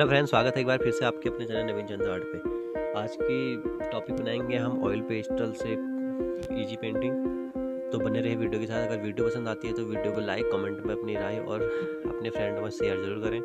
Hello friend स्वागत है एक बार फिर से आपके अपने चैनल नवीन चंद्र आर्ट पे। आज की टॉपिक बनाएँगे हम ऑयल पेस्टल से इजी पेंटिंग तो बने रहे वीडियो के साथ, अगर वीडियो पसंद आती है तो वीडियो को लाइक कमेंट में अपनी राय और अपने फ्रेंड में शेयर ज़रूर करें।